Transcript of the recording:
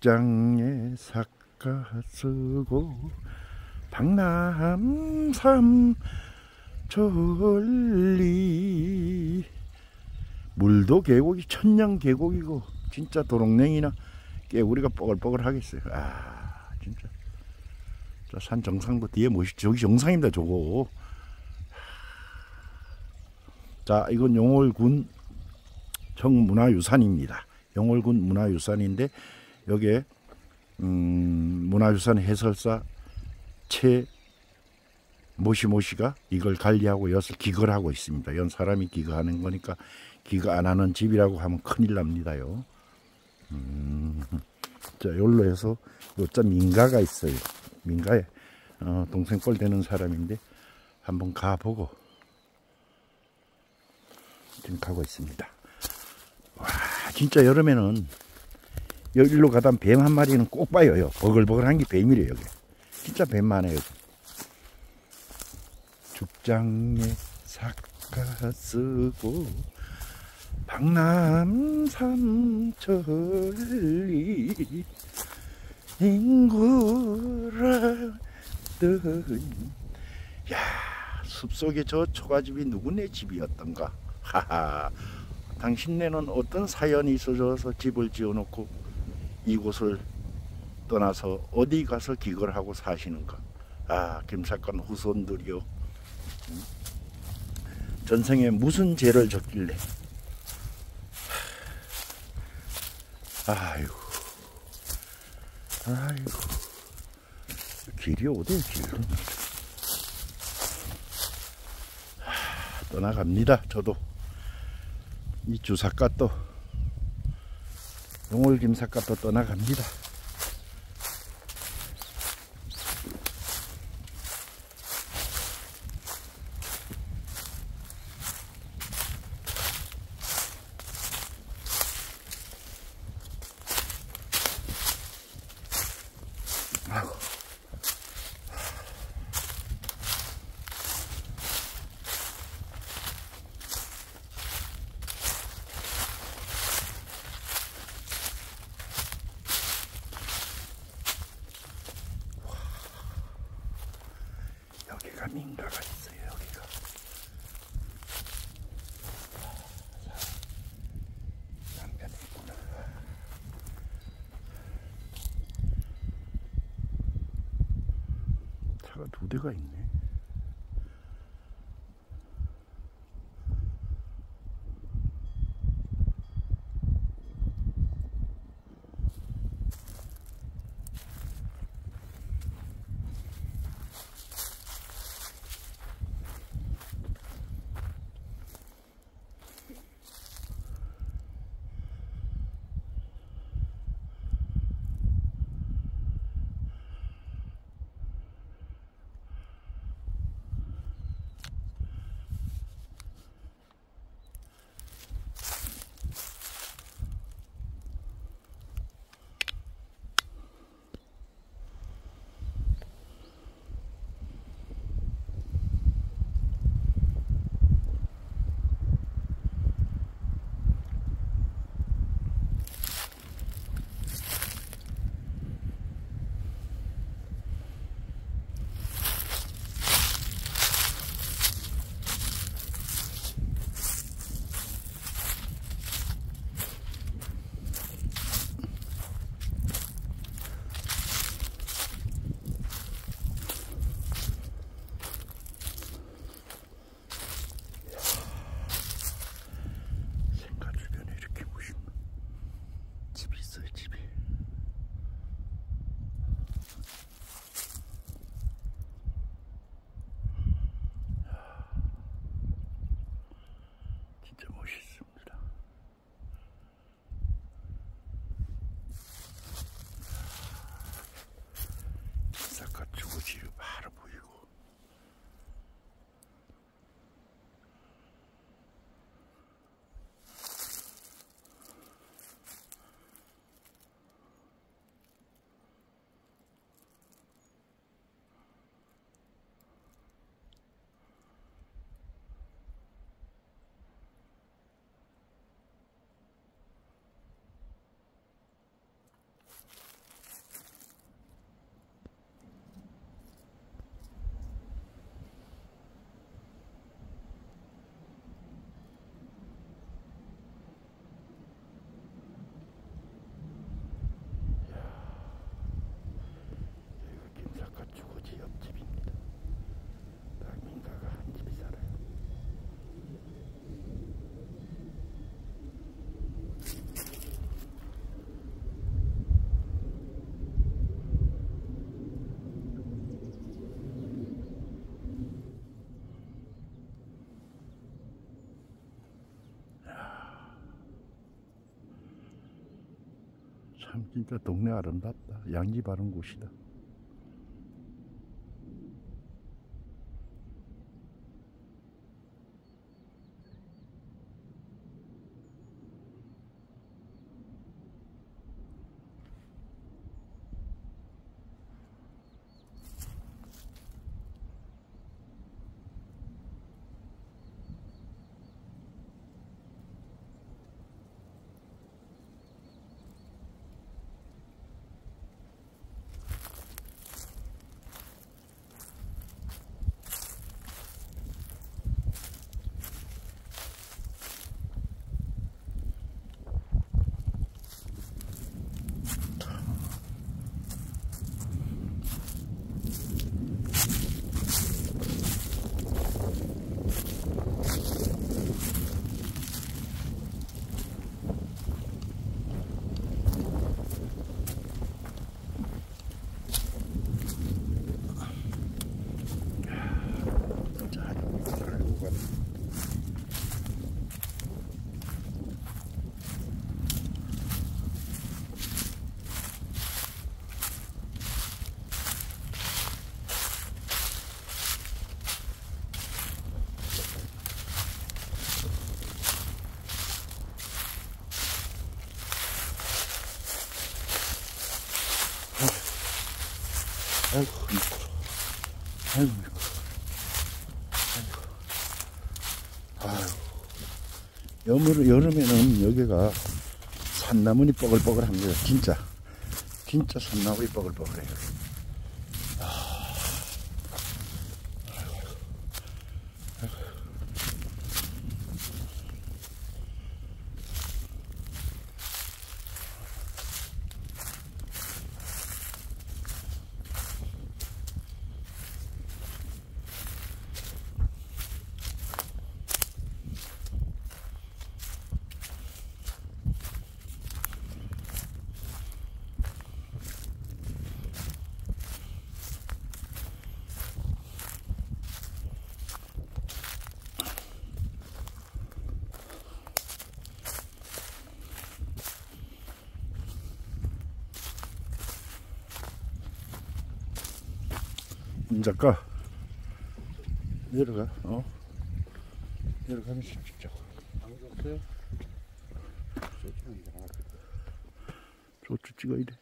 죽장에 삭가 쓰고 박남삼 천리. 물도 계곡이 천냥 계곡이고 진짜 도롱냉이나 깨구리가 뽀글뽀글 하겠어요. 아 진짜. 산 정상도 뒤에 멋있죠 저기 정상입니다 저거. 자 이건 용월군 정문화유산입니다. 용월군 문화유산인데 여기에 음, 문화유산 해설사 최 모시 모시가 이걸 관리하고 여기서 기거를 하고 있습니다. 연 사람이 기거하는 거니까 기거 안 하는 집이라고 하면 큰일 납니다요. 음, 자, 여기로 해서 요점 민가가 있어요. 민가에 어, 동생 뻘 되는 사람인데 한번 가보고 지금 가고 있습니다. 와, 진짜 여름에는 여기로 가다 뱀 한 마리는 꼭 봐요. 버글버글한 게 뱀이래요. 여기. 진짜 뱀 많아요. 죽장에 삭가 쓰고 박남 삼천리 인구라든 야 숲속에 저 초가집이 누구네 집이었던가 하하 당신네는 어떤 사연이 있어서 집을 지어놓고 이곳을 떠나서 어디 가서 기거를 하고 사시는가? 아 김사건 후손들이요. 전생에 무슨 죄를 졌길래? 아이고. 아이고. 길이 어디에 길은 떠나갑니다 저도. 이 주사가 또 용월김사가 또 떠나갑니다 여기가 있어요 여기가. 남편이 있구나. 차가 두 대가 있네 참 진짜 동네 아름답다. 양지 바른 곳이다. 자, 알고 가네. 아이고, 미끄러. 아이고, 미끄러. 아유, 여름, 여름에는 여기가 산나물이 뻐글뻐글한 거예요. 진짜. 진짜 산나물이 뻐글뻐글해요. 작가. 내려가? 어? 줬어요? 저쪽은 이제 하나 조추 찍어야 돼